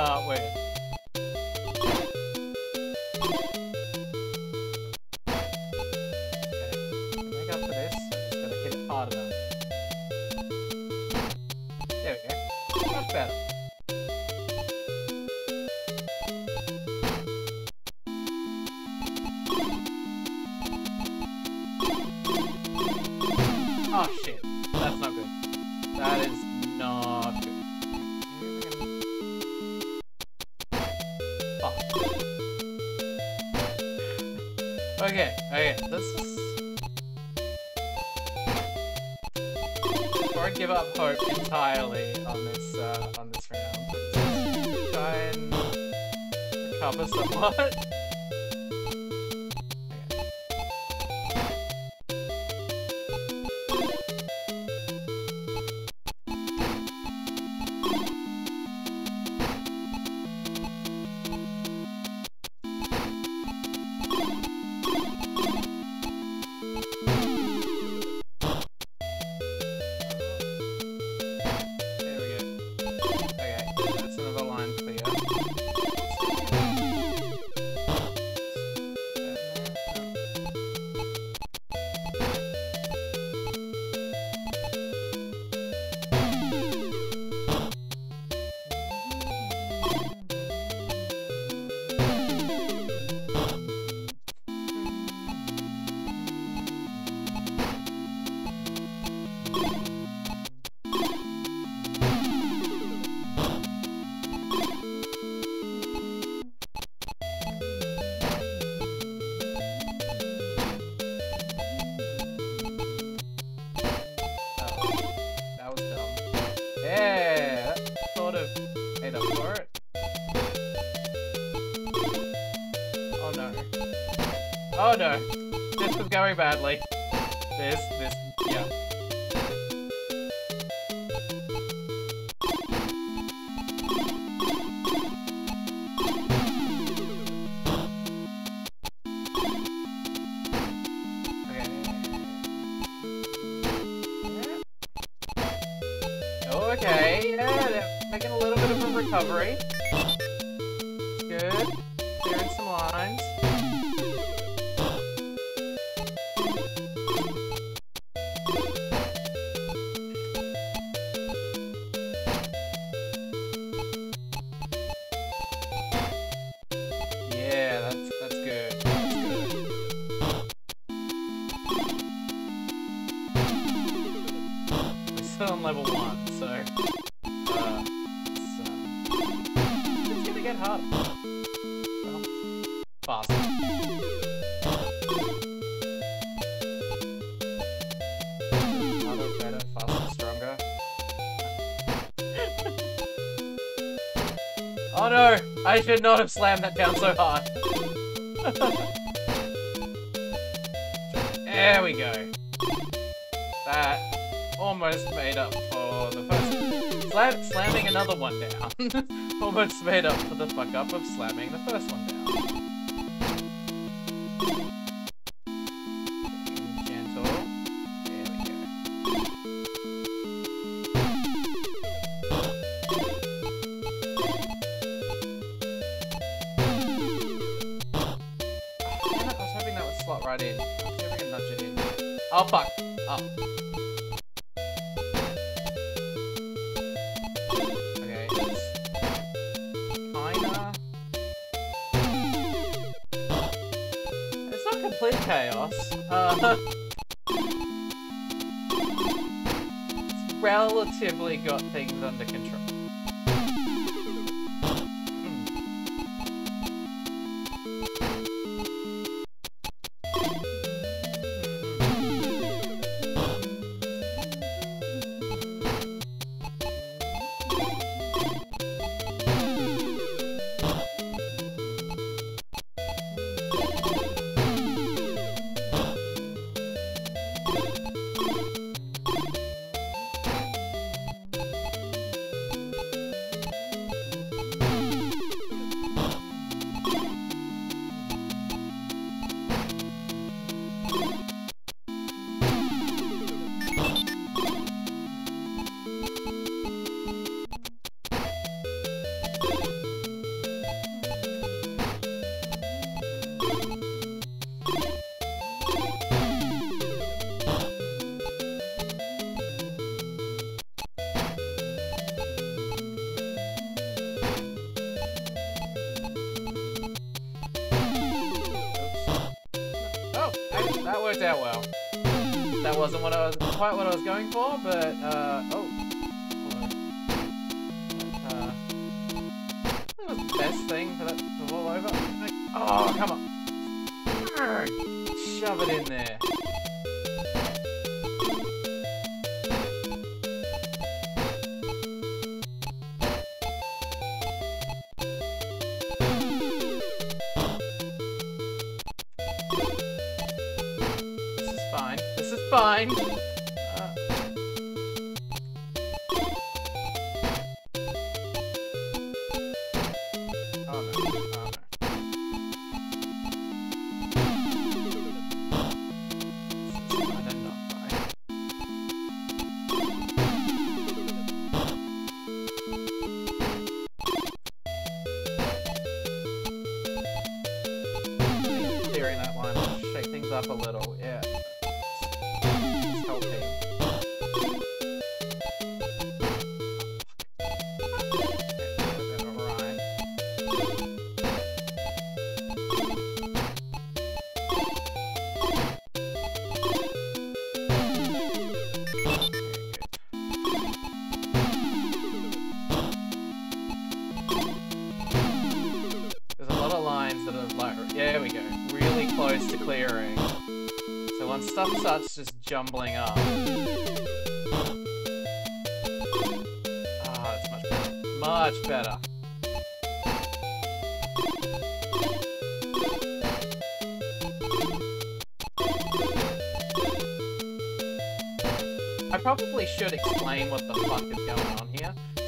start with. Okay, Okay, okay, this is... Before I give up hope entirely on this, uh, on this round, try and recover somewhat. Oh no. This is going badly. This, this, on level one, so uh, it's, uh, it's gonna get harder. Well, faster. Harder, better, faster, stronger. oh no! I should not have slammed that down so hard. there we go. That almost made up for the first. Slam slamming another one down. almost made up for the fuck up of slamming the first one down. Complete chaos. Uh, it's relatively got things under control. Wasn't what I was quite what I was going for, but uh oh. Uh, best thing for that to fall over. Oh, come on. Shove it in there. There we go, really close to clearing. So once stuff starts just jumbling up. Ah, that's much better. Much better. I probably should explain what the fuck is going on.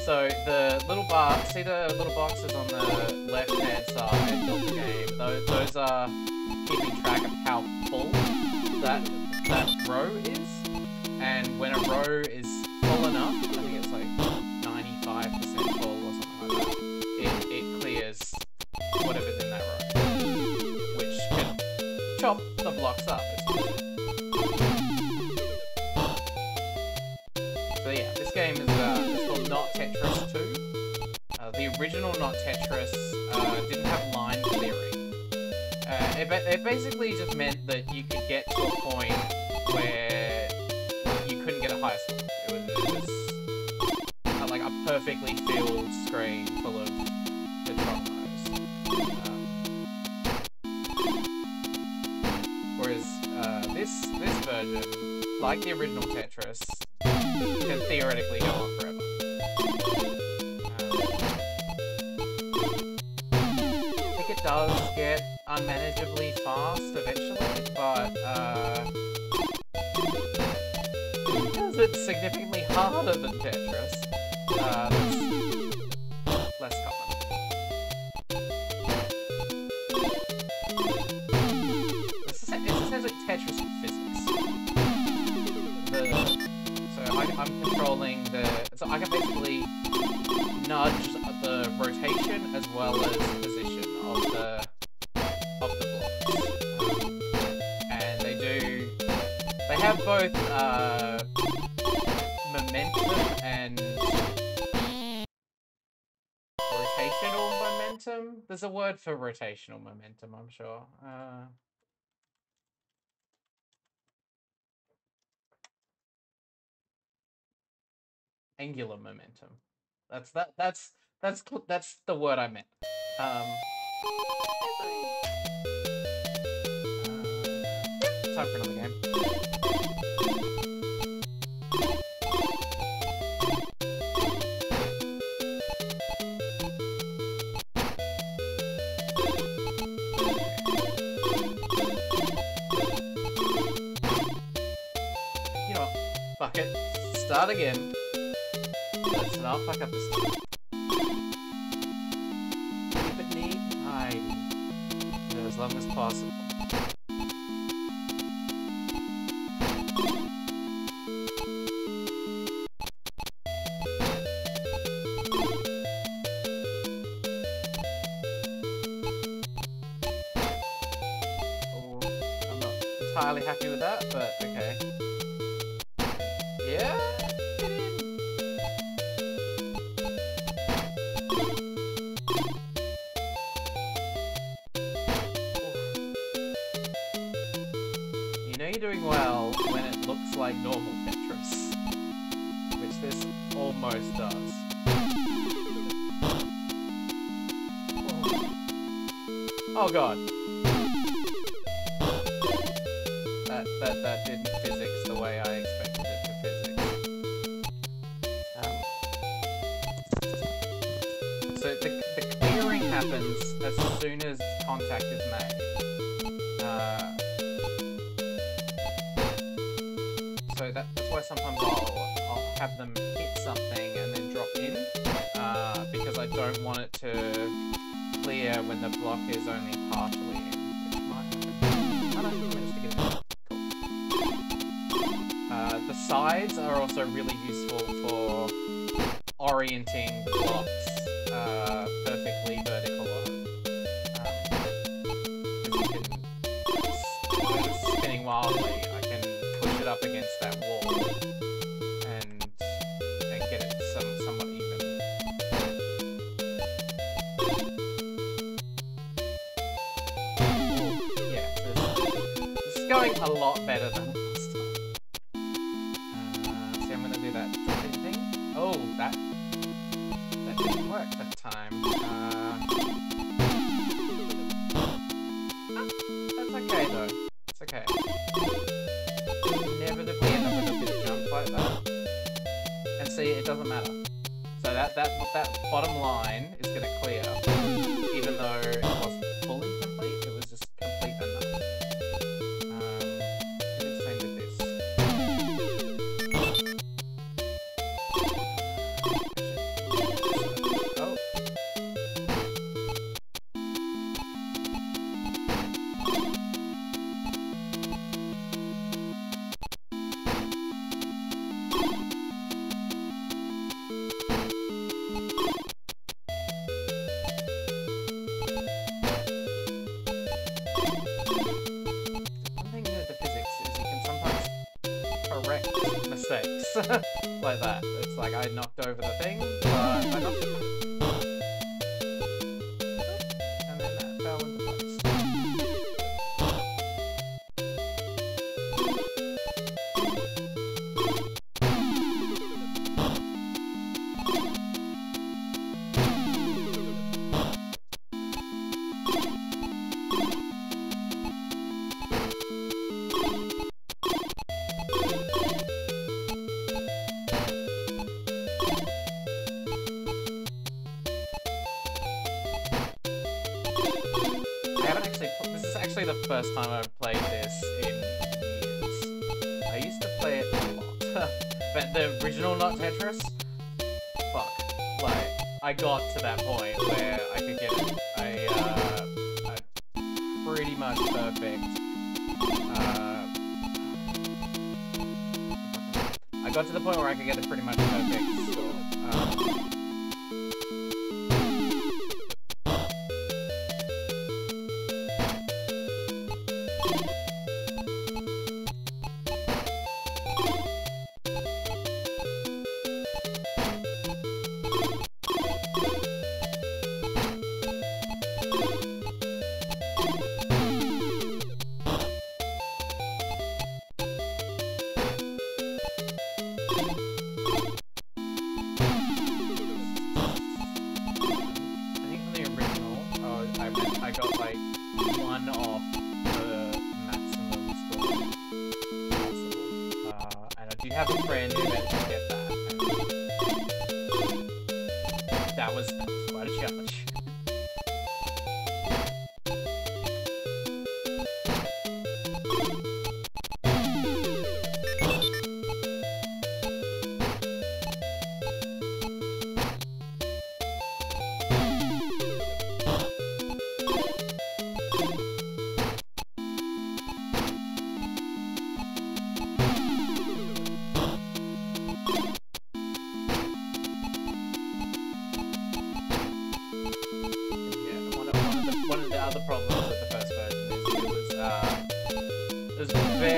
So the little bar, see the little boxes on the left-hand side of the game. Those, those are keeping track of how full that that row is, and when a row is full enough, I think it's like 95% full or something like that. It it clears whatever's in that row, which can chop the blocks up. Basically just meant that you could get to a point where you couldn't get a high score. It was, uh, like a perfectly filled screen full of the Trombos. Um, whereas uh, this this version, like the original Tetris, can theoretically go on forever. Um, I think it does get unmanageably fast eventually, but uh, because it's significantly harder than Tetris, uh, both uh, momentum and rotational momentum. There's a word for rotational momentum, I'm sure. Uh, angular momentum. That's that. That's that's that's the word I meant. Um, uh, time for another game. Start again. Let's not fuck up this time. For as long as possible. doing well when it looks like normal Tetris. Which this almost does. Oh, oh god. Don't want it to clear when the block is only partially in. Uh, the sides are also really useful for orienting the blocks Oh, that that didn't work that time. Uh, that's okay though. It's okay. Inevitably end up with a bit of jump like that. And see, it doesn't matter. So that that that bottom line is gonna clear, that. It's like I knocked over the thing, first time I've played this in years. I used to play it a lot, but the original Not Tetris, fuck. Like, I got to that point where I could get a, uh, a pretty much perfect. Uh, I got to the point where I could get a pretty much perfect score. Um, get that. That was,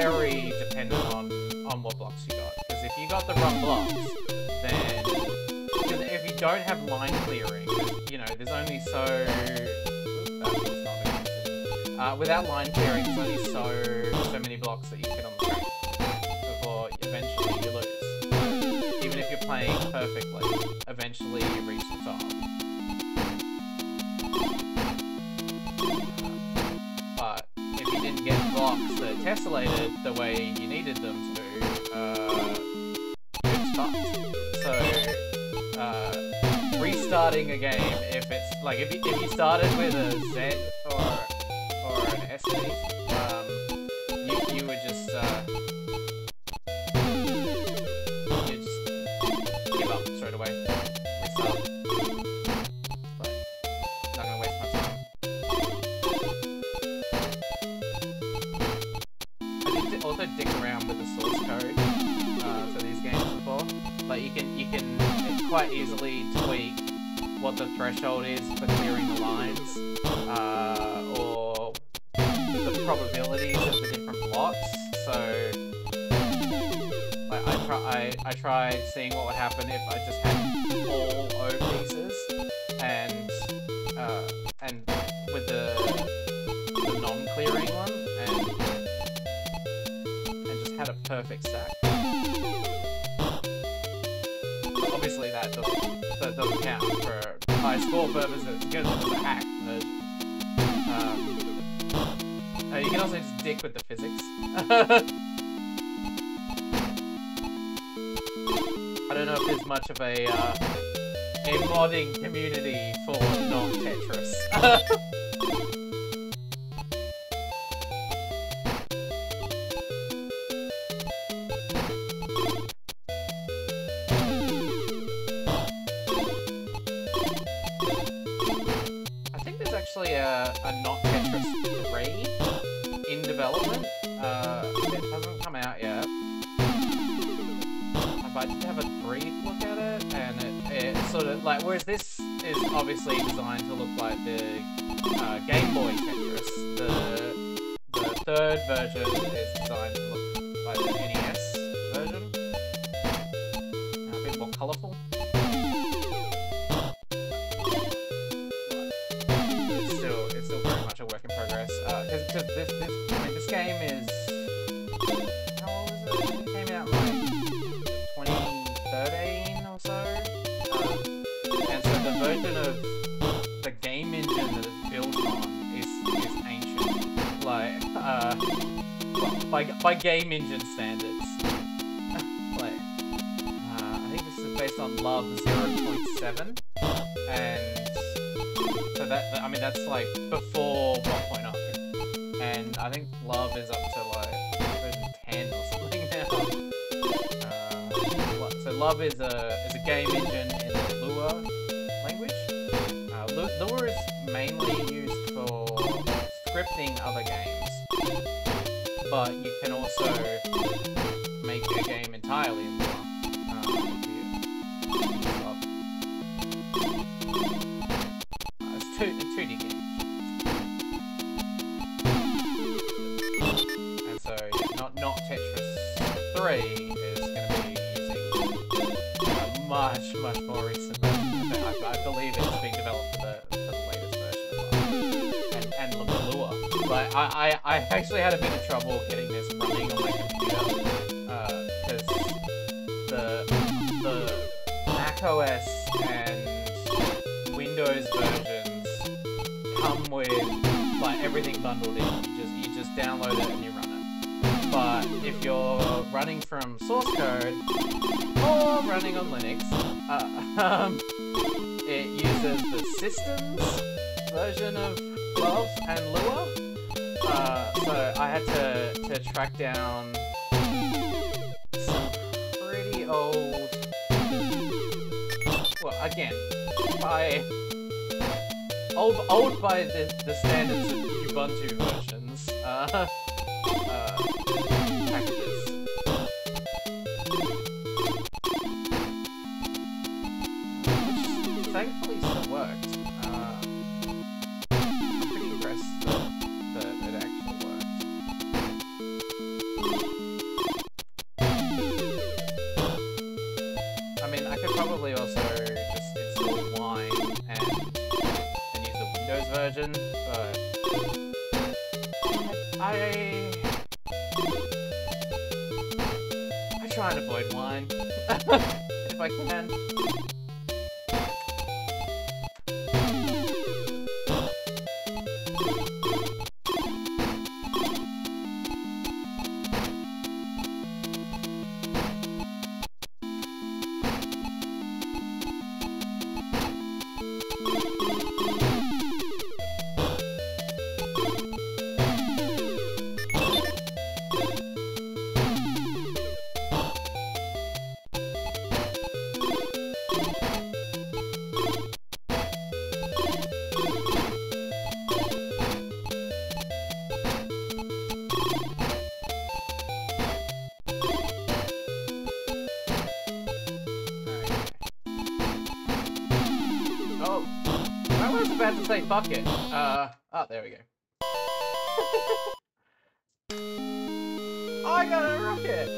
very dependent on on what blocks you got. Because if you got the wrong blocks, then because if you don't have line clearing, you know, there's only so. Decision. Uh, without line clearing, there's only so so many blocks that you can on the track before eventually you lose. Even if you're playing perfectly, eventually you reach the top. That tessellated the way you needed them to, uh. So, uh, restarting a game, if it's, like, if you, if you started with a Z or threshold is for clearing the lines, uh, or the probabilities of the different blocks. So like I try I, I tried seeing what would happen if I just had all O pieces and uh, and with the the non-clearing one and and just had a perfect stack. For purposes a hack. Um, uh, you can also just dick with the physics. I don't know if there's much of a uh, a modding community for Not-Tetris. a, a not Tetris 3 in development. Uh, it hasn't come out yet. But I did have a brief look at it, and it, it sort of, like, whereas this is obviously designed to look like the uh, Game Boy Tetris, the, the third version is designed to look like the by by game engine standards. like uh, I think this is based on Love 0.7 and so that, I mean, that's like before 1.0. And I think Love is up to like 10 or something now. Uh, so Love is a is a game engine in the Lua language. Uh, Lua is mainly used for scripting other games, but you can also make a game entirely Lua. Uh, if you. Uh, it's two, a 2D game. I, I, I actually had a bit of trouble getting this running on my computer. Because the, the Mac OS and Windows versions come with like everything bundled in. You just you just download it and you run it. But if you're running from source code or running on Linux, uh, um, it uses the systems version of Love and Lua. Uh, so I had to to track down some pretty old. Well, again, by old old by the, the standards of Ubuntu versions. Uh, uh, packages. Thankfully still worked. Say fuck it. Uh, oh, there we go. I got a rocket!